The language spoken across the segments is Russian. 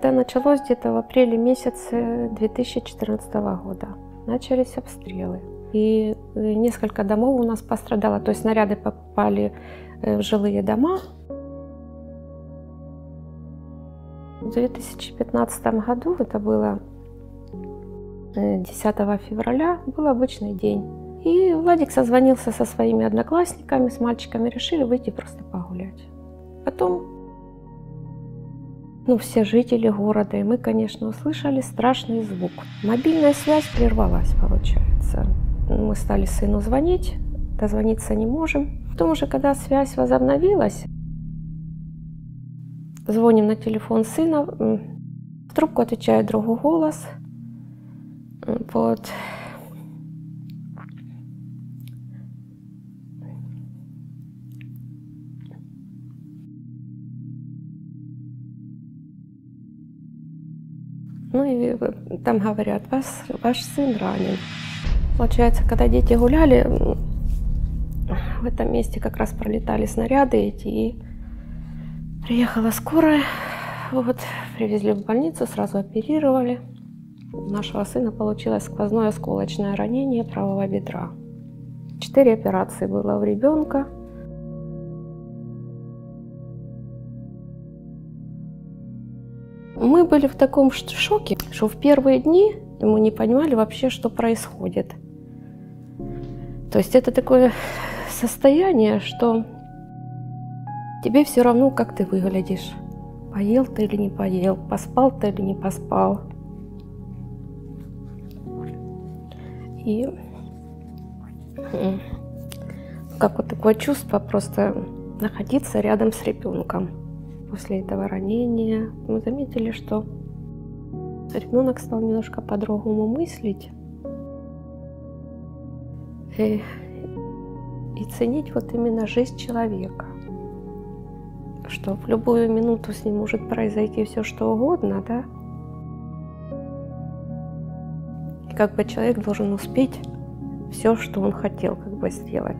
это началось где-то в апреле месяце 2014 года. Начались обстрелы. И э, несколько домов у нас пострадало. То есть снаряды попали э, в жилые дома. В 2015 году, это было 10 февраля, был обычный день. И Владик созвонился со своими одноклассниками, с мальчиками, решили выйти просто погулять. Потом, ну, все жители города, и мы, конечно, услышали страшный звук. Мобильная связь прервалась, получается. Мы стали сыну звонить, дозвониться не можем. Потом уже, когда связь возобновилась, звоним на телефон сына, в трубку отвечает другой голос. Вот. Ну и там говорят, вас, ваш сын ранен. Получается, когда дети гуляли, в этом месте как раз пролетали снаряды эти, и приехала скорая, вот, привезли в больницу, сразу оперировали. У нашего сына получилось сквозное осколочное ранение правого бедра. Четыре операции было у ребенка. Были в таком шоке, что в первые дни мы не понимали вообще, что происходит. То есть это такое состояние, что тебе все равно, как ты выглядишь. Поел ты или не поел, поспал ты или не поспал. И как вот такое чувство просто находиться рядом с ребенком после этого ранения. Мы заметили, что ребенок стал немножко по-другому мыслить и, и ценить вот именно жизнь человека. Что в любую минуту с ним может произойти все что угодно, да? И как бы человек должен успеть все, что он хотел как бы сделать.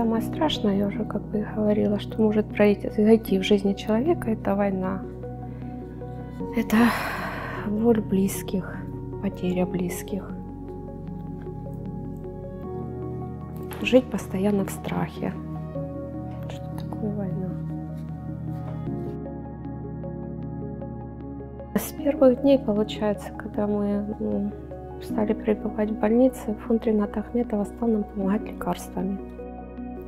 Самое страшное, я уже как бы говорила, что может произойти в жизни человека, это война. Это боль близких, потеря близких. Жить постоянно в страхе. Что такое война? С первых дней, получается, когда мы ну, стали пребывать в больнице, фонд Рената Ахметова стал нам помогать лекарствами.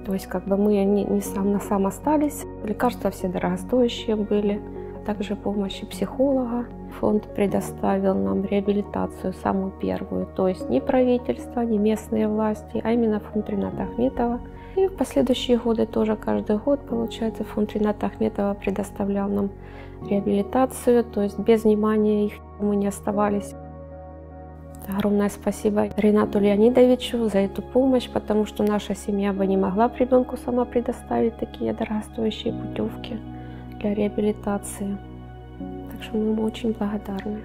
То есть как бы мы не, не сам на сам остались. Лекарства все дорогостоящие были. Также помощи психолога. Фонд предоставил нам реабилитацию, самую первую. То есть не правительство, не местные власти, а именно фонд Рената Ахметова. И в последующие годы тоже каждый год, получается, фонд Рената Ахметова предоставлял нам реабилитацию. То есть без внимания их мы не оставались. Огромное спасибо Ренату Леонидовичу за эту помощь, потому что наша семья бы не могла ребенку сама предоставить такие дорогостоящие путевки для реабилитации. Так что мы ему очень благодарны.